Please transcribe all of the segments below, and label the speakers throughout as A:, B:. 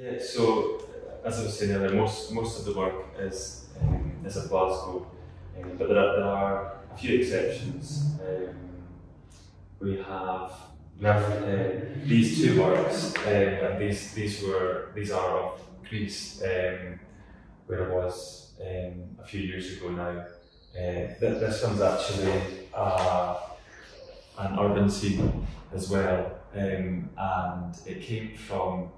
A: Yeah, so as I was saying earlier, most most of the work is um, is of Glasgow, um, but there are, there are a few exceptions. Um, we have we have uh, these two works, um, and these these were these are of Greece, um, where I was um, a few years ago now. Uh, th- this one's actually uh, an urban scene as well, and it came from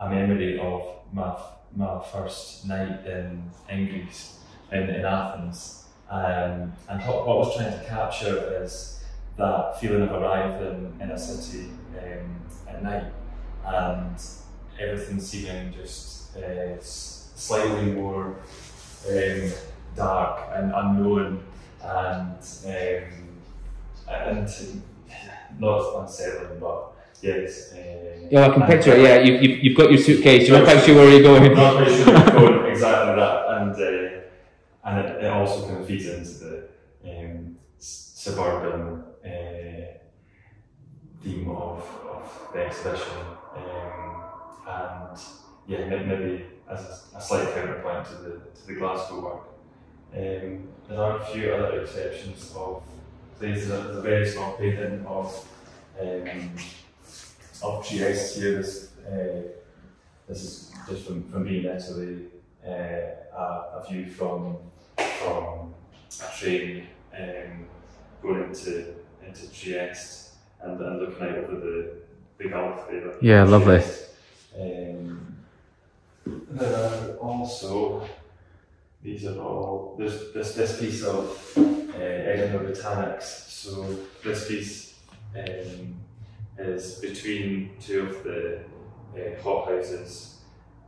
A: a memory of my, my first night in, in Greece, in, in Athens. Um, and what, I was trying to capture is that feeling of arriving in a city um, at night and everything seeming just uh, slightly more um, dark and unknown and um, and not unsettling, but yes. Uh,
B: Yeah, I can picture it. Yeah, you, you've, you've got your suitcase. You're not quite sure where you're going.
A: not quite sure where to go, exactly that, and uh, and it, it also kind of feeds into the um, suburban uh, theme of, of the exhibition, um, and yeah, maybe as a, a slight counterpoint to the to the Glasgow work. Um, there are a few other exceptions of places. There's a very small painting of um, of Trieste here. This uh, this is just from, from being in Italy, uh, a, a view from from a train um, going into into Trieste and, and looking out over the, the Gulf there.
B: Yeah, lovely.
A: Um, there are also these are all there's this this piece of uh, Edinburgh Botanics. So this piece um, is between two of the uh, hothouses,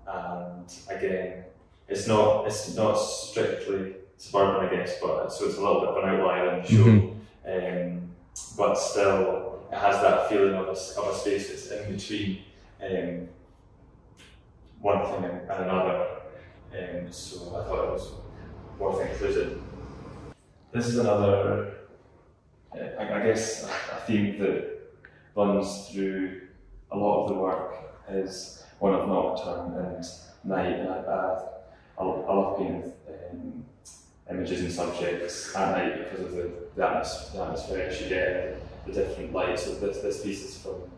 A: and again, it's not it's not strictly suburban, I guess, but so it's a little bit of an outlier in the show, um, but still it has that feeling of a, of a space that's in between um, one thing and, and another. Um, so I thought it was worth including. This is another, uh, I, I guess, a theme that runs through a lot of the work is one of nocturne and night, and I, I, I, I love with um, images and subjects at night because of the, the, the atmospherics you get, the different lights. So this, this piece is from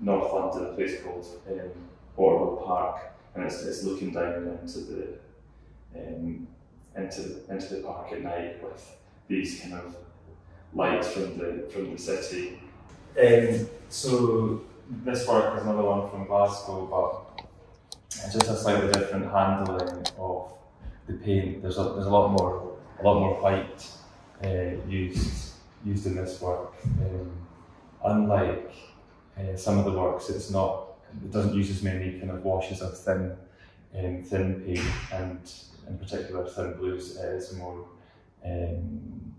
A: North London, a place called um, Orwell Park, and it's, it's looking down into the um, into into the park at night with these kind of lights from the from the city. Um, so this work is another one from Glasgow, but it's just a slightly different handling of the paint. There's a, there's a lot more a lot more white uh, used used in this work. Um, unlike uh, some of the works, it's not it doesn't use as many kind of washes of thin um, thin paint and in particular thin blues. It is more um,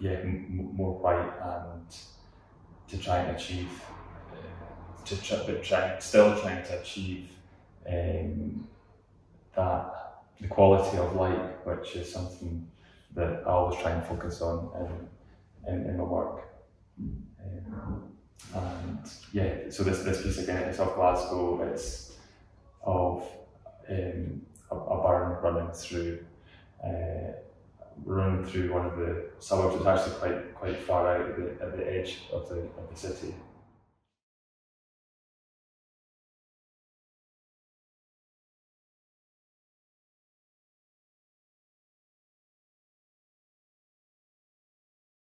A: yeah more white and to try and achieve uh, to try, but try, still trying to achieve um, that the quality of light, which is something that I always try and focus on in, in, in my work. Um, and yeah, so this, this piece again is of Glasgow, it's of um, a, a burn running through uh, running through one of the suburbs. It's actually quite quite far out at the, at the edge of the of the city.